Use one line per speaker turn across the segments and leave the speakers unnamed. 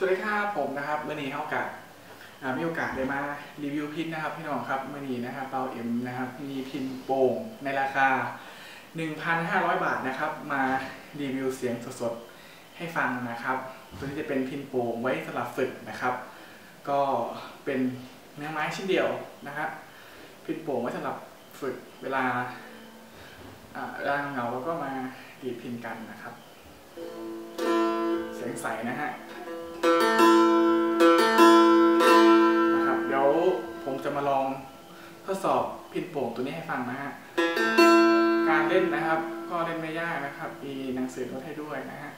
สวัสดีครับผมนะครับเมื่อนี้เท่ากับอ่ามีโอกาสได้มารีวิวพินนะครับพี่น้องครับเมื่อนี้นะครับเปาเอ็มนะครับมีพินโป่งในราคา 1,500 บาทนะครับ มารีวิวเสียงสดๆให้ฟังนะครับตัวนี้จะเป็นพินโป่งไว้สำหรับฝึกนะครับ ก็เป็นเนื้อไม้ชิ้นเดียวนะครับพินโป่งไว้สำหรับฝึกเวลาอ่าเวลาเหงาๆเราก็มาดีดพินกันนะครับ เสียงใสนะฮะ นะครับเดี๋ยวผมจะมาลองทดสอบพินโป่งตัวนี้ให้ฟังนะฮะการเล่นนะครับก็เล่นไม่ยากนะครับมีหนังสือโน้ตให้ด้วยนะฮะ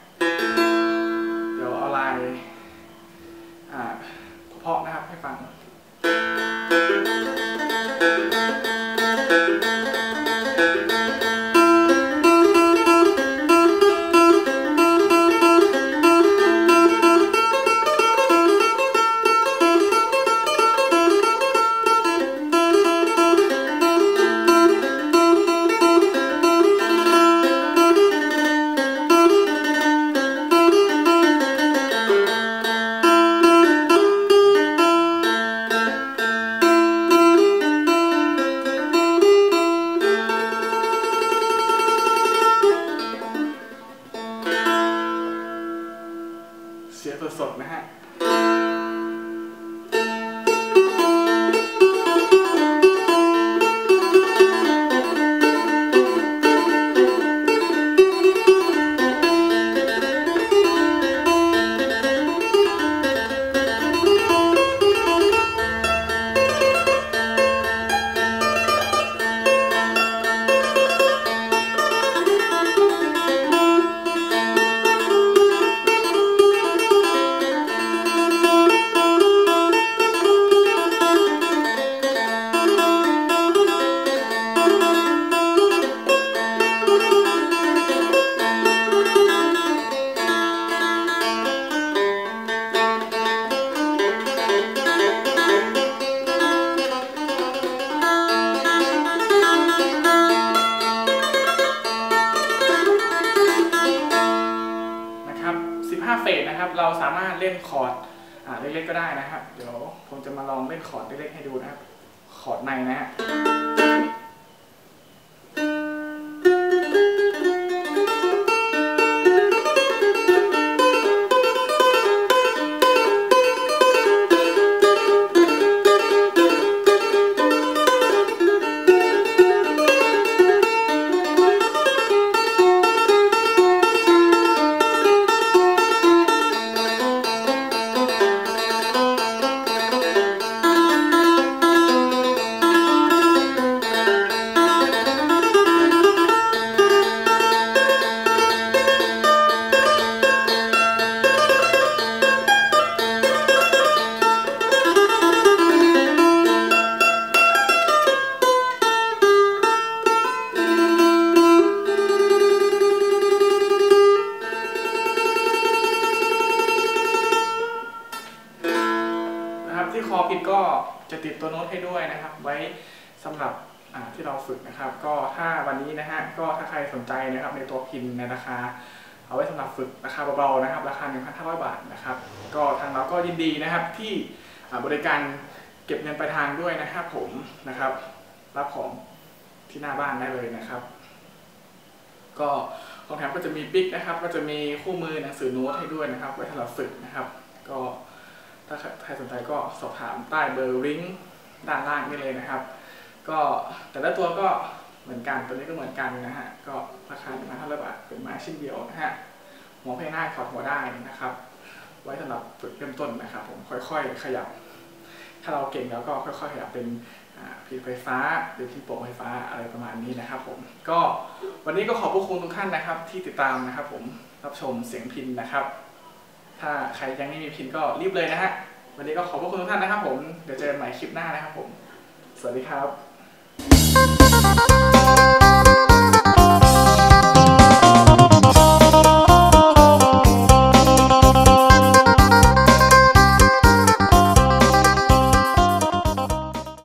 เดี๋ยวเอาลายอ่าเพาะนะครับให้ฟัง นะฮะ นะครับ เราสามารถเล่นคอร์ดเล็กๆก็ได้นะครับ เดี๋ยวผมจะมาลองเล่นคอร์ดเล็กๆให้ดูนะครับ คอร์ดในนะฮะ คอผิดก็จะติดตัวโน้ตให้ด้วยนะครับ ไว้สำหรับที่เราฝึกนะครับ ก็ถ้าวันนี้นะฮะก็ถ้าใครสนใจนะครับในตัวพินในราคา เอาไว้สำหรับฝึกราคาเบาๆนะครับ ราคา 1,500 บาทนะครับ ก็ทางเราก็ยินดีนะครับที่บริการเก็บเงินปลายทางด้วยนะครับผมนะครับ รับของที่หน้าบ้านได้เลยนะครับ ก็ของแถมก็จะมีปิ๊กนะครับ ก็จะมีคู่มือหนังสือโน้ตให้ด้วยนะครับ ไว้สำหรับฝึกนะครับ ก็ ถ้าใครสนใจก็สอบถามใต้เบอร์ลิงก์ด้านล่างนี่เลยนะครับ ก็แต่ละตัวก็เหมือนกันตัวนี้ก็เหมือนกันนะฮะ ก็ราคา1 5 0 0บาทเป็นไม้ชิ้นเดียวนะฮะ หัวเพลงหน้าถอดหัวได้นะครับ ไว้สำหรับฝึกเริ่มต้นนะครับผมค่อยๆ ขยับ ถ้าเราเก่งแล้วก็ค่อยๆขยับเป็นพินไฟฟ้าหรือพินโป่งไฟฟ้าอะไรประมาณนี้นะครับผมก็วันนี้ก็ขอบพระคุณทุกท่านนะครับ ที่ติดตามนะครับผมรับชมเสียงพินนะครับ ถ้าใครยังไม่มีพินก็รีบเลยนะฮะ วันนี้ก็ขอบพระคุณทุกท่านนะครับผม เดี๋ยวเจอกันใหม่คลิปหน้านะครับผม สวัสดีครับ